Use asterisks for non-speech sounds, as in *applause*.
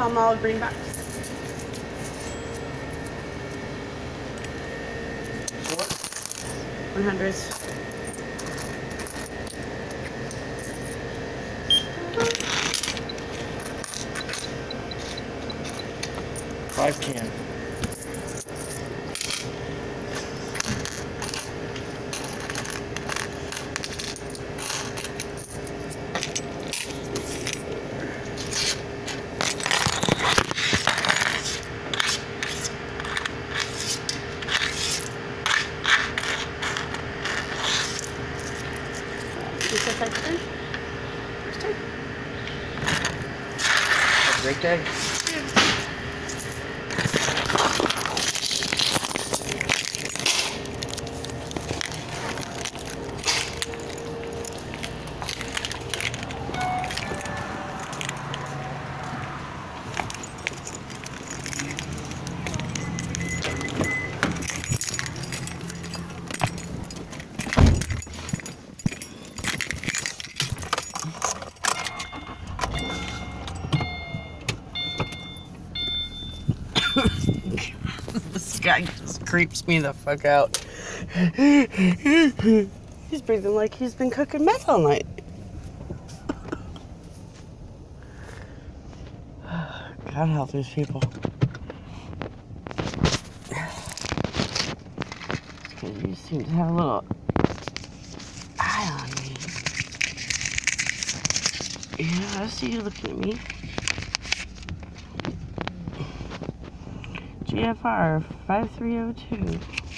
Palmolive greenbacks. What? One hundreds. Five ten. Ten? First time. A great day. *laughs* This guy just creeps me the fuck out. he's breathing like he's been cooking meth all night. *sighs* God help these people. *sighs* You seem to have a little eye on me. Yeah, I see you looking at me. GFR 5302.